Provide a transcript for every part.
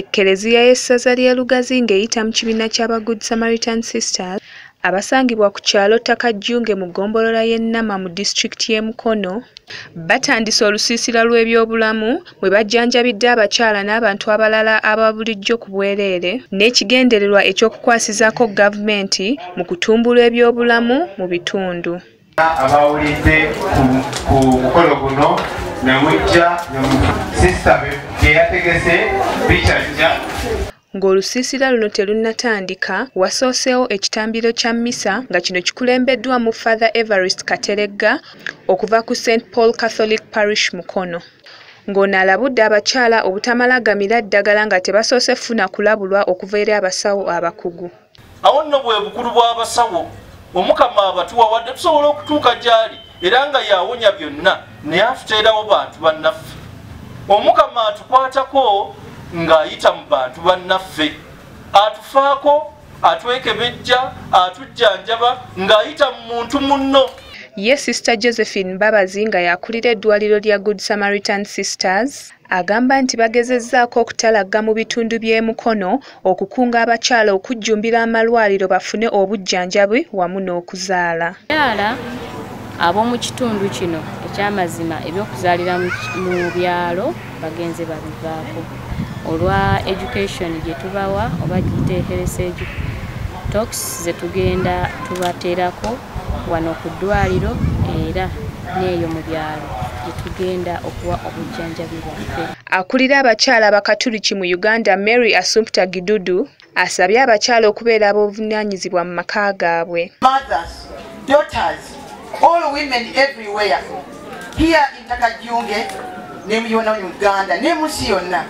ekkereziya y'essaza ly'e lugazi ng'eyita mu kibiina ky'aba good samaritan sisters abasangibwa ku kyalo takajjunge mu ggombolola y'e nama mu disitulikiti y'e mukono batandise olusiisira lw'ebyobulamu mwe bajjanjabidde abakyala n'abantu abalala aba bulijjo ku bwereere n'ekigendererwa eky'okukwasizaako gavumenti mu kutumbula ebyobulamu mu bitundu. Abawulidde ku mukolo guno nemujja sisita byeyategese bikyajja ng'olusiisira luno terunnatandika wasooseewo ekitambiro kya mmisa nga kino kikulembeddwa mu father everest kateregga okuva ku st paul catholic parish mukono. Ng'ono alabudde abakyala obutamalagamira ddagala nga tebasoose funa kulabulwa okuva eri abasawo abakugu. Awo nno bwe bukulu bw'abasawo omukama abatuwa wadde tusobola okutuuka gy'ali era nga yawonya byonna naye atuteerawo bantu bannaffe. Omukama atukwatako ng'ayita mu bantu bannaffe. Atufaako atwekebejja atujjanjaba ng'ayita mu muntu munno. Ye sister josephine babazi nga yakulira eddwaliro lya good samaritan sisters agamba nti bagezezzaako okutalagga mu bitundu by'emukono okukunga abakyala okujjumbira amalwaliro bafune obujjanjabi wamu n'okuzaala ab'omu kitundu kino ekyamazima ebyokuzaalira mu byalo bagenze babivaako. Olwa education gye tubawa oba giteekeresa tox zetugenda tubateerako wano ku ddwaliro era n'eyo mu byalo gyetugenda okuwa obujjanjabi bwaffe. Akulira abakyala abakatuliki mu uganda mary asumpta gidudu asabye abakyala okubeera ab'obuvunaanyizibwa mu maka gaabwe yonna.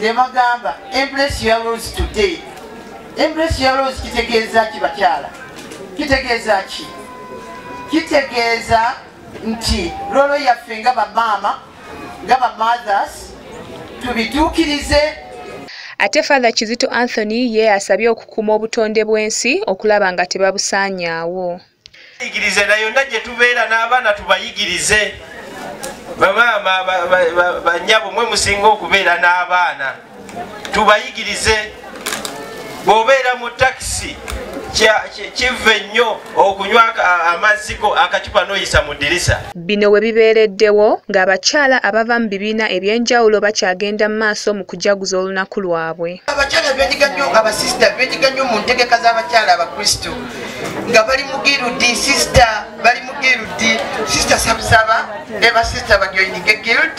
Ne bagamba empress ya rose today. Empress ya rose kitegeeza ki bakyala? Kitegeeza ki? Kitegeeza nti lolo yaffe nga bamaama nga bamothers tubituukirize. Ate father kizito anthony ye asabye okukuuma obutonde bw'ensi okulaba nga tebabusaanyaawo yigirize na yonna gye tubeera n'abaana tubayigirize. Bamaama banyabo mwe musinga okubeera n'abaana. Tubayigirize. Bw'obeera mu takisi kiva nnyo okunywa amazigo akacupa n'oyisa mu ddirisa. Bino we bibeereddewo ng'abakyala abava mu bibiina ebyenjawulo bakyagenda mu maaso mu kujaguza olunaku lwabwe. Abakyala benyiga nnyo abasisita benyiga nnyo mu ntegeka z'abakyala abakristo nga bali mugirudi sisita bali mugirudi sisita sabusaba ne basisita bajoyinige gild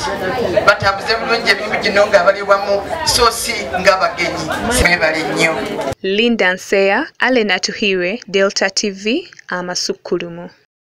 batambuze bulungi emirimu gino nga bali wamu so si ng'abagenyi mwebale nnyo. Linda nseya alena tuhiwe delta tv amasukkulumu